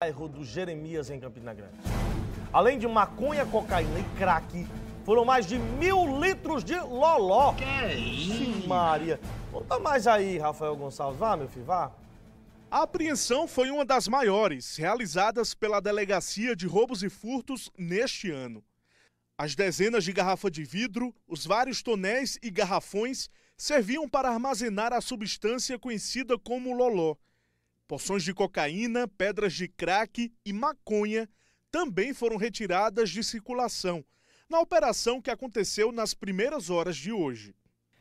bairro do Jeremias, em Campina Grande. Além de maconha, cocaína e crack, foram mais de mil litros de loló. Que é isso? Maria. Conta mais aí, Rafael Gonçalves. Vá, meu filho, vá. A apreensão foi uma das maiores realizadas pela Delegacia de Roubos e Furtos neste ano. As dezenas de garrafa de vidro, os vários tonéis e garrafões serviam para armazenar a substância conhecida como loló. Porções de cocaína, pedras de crack e maconha também foram retiradas de circulação, na operação que aconteceu nas primeiras horas de hoje.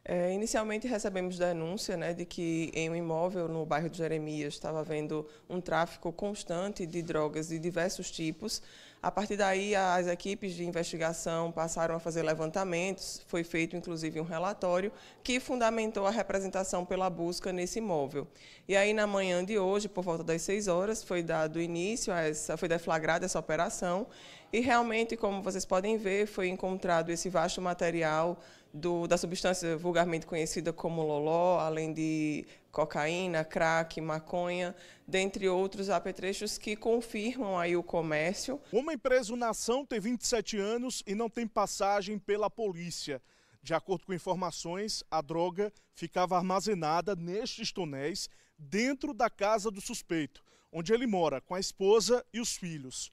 É, inicialmente recebemos denúncia né, de que em um imóvel no bairro de Jeremias estava havendo um tráfico constante de drogas de diversos tipos. A partir daí, as equipes de investigação passaram a fazer levantamentos, foi feito inclusive um relatório que fundamentou a representação pela busca nesse imóvel. E aí, na manhã de hoje, por volta das 6 horas, foi dado início a essa, foi deflagrada essa operação e realmente, como vocês podem ver, foi encontrado esse vasto material do, da substância vulgarmente conhecida como loló, além de cocaína, crack, maconha, dentre outros apetrechos que confirmam aí o comércio. O homem preso na ação tem 27 anos e não tem passagem pela polícia. De acordo com informações, a droga ficava armazenada nestes tonéis dentro da casa do suspeito, onde ele mora com a esposa e os filhos.